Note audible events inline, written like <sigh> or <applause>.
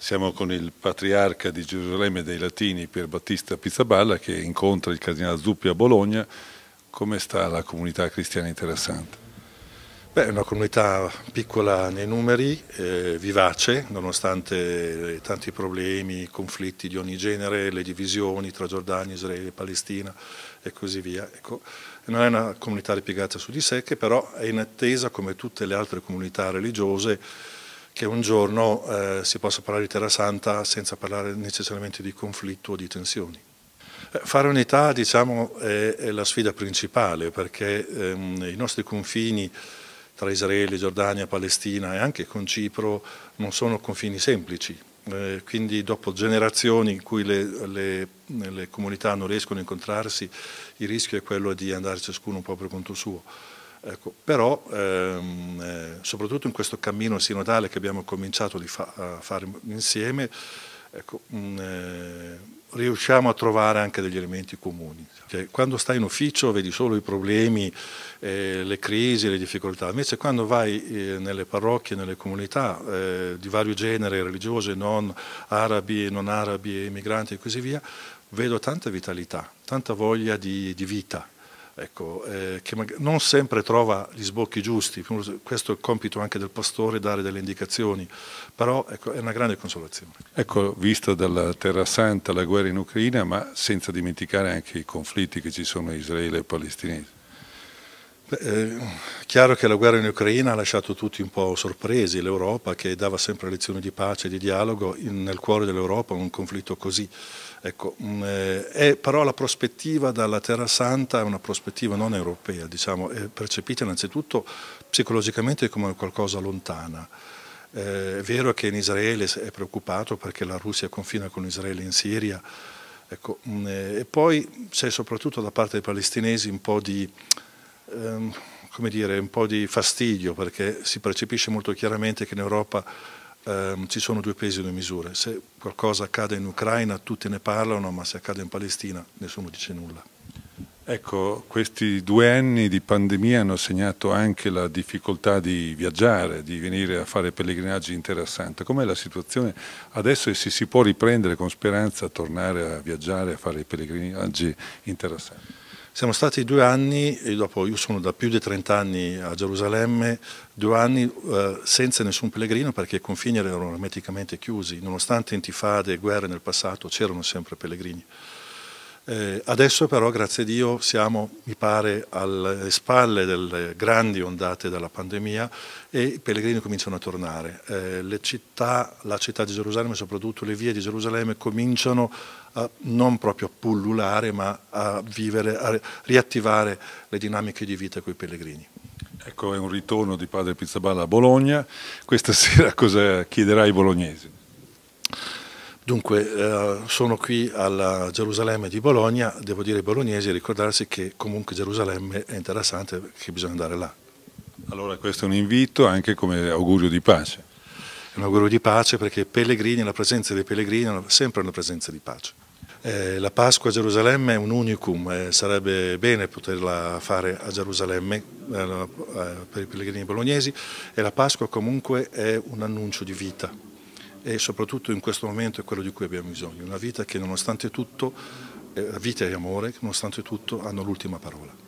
Siamo con il patriarca di Gerusalemme dei Latini, Pier Battista Pizzaballa, che incontra il cardinale Zuppi a Bologna. Come sta la comunità cristiana interessante? Beh, è una comunità piccola nei numeri, eh, vivace, nonostante tanti problemi, conflitti di ogni genere, le divisioni tra Giordania, Israele, Palestina e così via. Ecco, non è una comunità ripiegata su di sé, che però è in attesa, come tutte le altre comunità religiose, che un giorno eh, si possa parlare di Terra Santa senza parlare necessariamente di conflitto o di tensioni. Eh, fare unità diciamo, è, è, la sfida principale perché ehm, i nostri confini tra Israele, Giordania, Palestina e anche con Cipro non sono confini semplici, eh, quindi dopo generazioni in cui le, le, le, comunità non riescono a incontrarsi il rischio è quello di andare ciascuno un po' per conto suo. Ecco, però ehm, eh, soprattutto in questo cammino sinodale che abbiamo cominciato fa a fare insieme, ecco, mh, mm, eh, riusciamo a trovare anche degli elementi comuni. Cioè, quando stai in ufficio vedi solo i problemi, eh, le crisi, le difficoltà, invece quando vai eh, nelle parrocchie, nelle comunità eh, di vario genere, religiose, non arabi, non arabi, migranti e così via, vedo tanta vitalità, tanta voglia di, di vita ecco, eh, che non sempre trova gli sbocchi giusti, questo è il compito anche del pastore, dare delle indicazioni, però ecco, è una grande consolazione. Ecco, visto dalla Terra Santa la guerra in Ucraina, ma senza dimenticare anche i conflitti che ci sono Israele e palestinesi. È eh, chiaro che la guerra in Ucraina ha lasciato tutti un po' sorpresi, l'Europa che dava sempre lezioni di pace e di dialogo, in, nel cuore dell'Europa un conflitto così. Ecco, mm, eh, è, però la prospettiva dalla Terra Santa è una prospettiva non europea, diciamo, è percepita innanzitutto psicologicamente come qualcosa lontana. Eh, è vero che in Israele è preoccupato perché la Russia confina con Israele in Siria, ecco, mm, eh, e poi c'è soprattutto da parte dei palestinesi un po' di ehm, come dire, un po' di fastidio perché si percepisce molto chiaramente che in Europa ehm, ci sono due pesi e due misure. Se qualcosa accade in Ucraina tutti ne parlano, ma se accade in Palestina nessuno dice nulla. Ecco, questi due anni di pandemia hanno segnato anche la difficoltà di viaggiare, di venire a fare pellegrinaggi interessanti. Com'è la situazione adesso e se si può riprendere con speranza a tornare a viaggiare, a fare pellegrinaggi interessanti? Siamo stati due anni, dopo, io sono da più di 30 anni a Gerusalemme, due anni eh, senza nessun pellegrino perché i confini erano ermeticamente chiusi, nonostante intifade e guerre nel passato c'erano sempre pellegrini. Eh, adesso però, grazie a Dio, siamo, mi pare, alle spalle delle grandi ondate della pandemia e i pellegrini cominciano a tornare. Eh, città, la città di Gerusalemme, soprattutto le vie di Gerusalemme, cominciano a, non proprio a pullulare, ma a vivere, a riattivare le dinamiche di vita con i pellegrini. Ecco, è un ritorno di padre Pizzaballa a Bologna. Questa <laughs> sera cosa chiederai ai bolognesi? Dunque, eh, sono qui alla Gerusalemme di Bologna, devo dire ai bolognesi ricordarsi che comunque Gerusalemme è interessante perché bisogna andare là. Allora questo è un invito anche come augurio di pace. È un augurio di pace perché pellegrini, la presenza dei pellegrini è sempre una presenza di pace. Eh, la Pasqua a Gerusalemme è un unicum, eh, sarebbe bene poterla fare a Gerusalemme eh, eh per i pellegrini bolognesi e la Pasqua comunque è un annuncio di vita e soprattutto in questo momento è quello di cui abbiamo bisogno, una vita che nonostante tutto, eh, vita e amore, nonostante tutto hanno l'ultima parola.